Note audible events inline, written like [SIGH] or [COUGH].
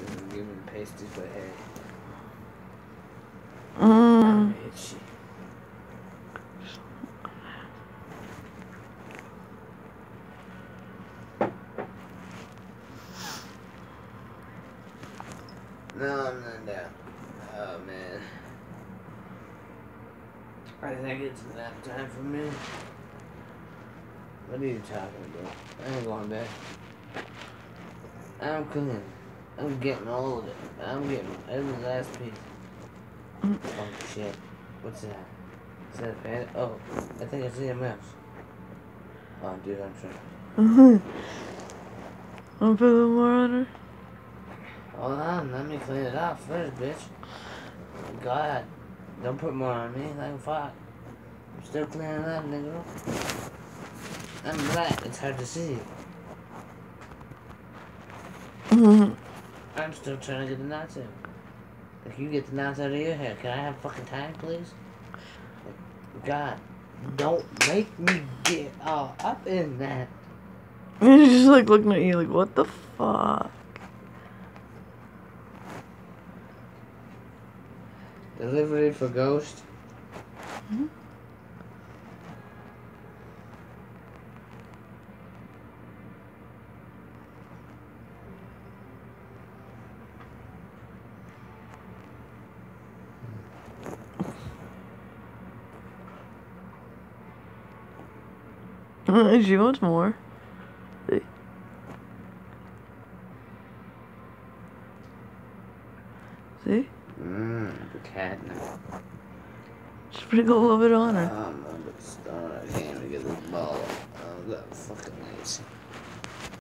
This is giving pasty for hey. Mm. No, I'm not down. Oh man. I think it's nap time for me. What are you talking about? I ain't going back. I'm cooking. I'm getting all of it. I'm getting every last piece. Mm. Oh shit. What's that? Is that a fan? Oh, I think I see a mouse. Oh dude, I'm sorry. [LAUGHS] Wanna put a little more on her? Hold on, let me clean it off first, bitch. God, don't put more on me, like fuck. I'm still cleaning up, nigga. I'm black, it's hard to see. Mm. [LAUGHS] I'm still trying to get the knots in. Like, you get the knots out of your hair. Can I have fucking time, please? Like, God, don't make me get all up in that. [LAUGHS] She's just like looking at you like, what the fuck? Delivery for Ghost. Hmm? [LAUGHS] she wants more. See? See? Mmm, the cat now. Sprinkle a little bit on her. Oh, I'm a bit stoned. I can't even get this ball. I'm that fucking lazy.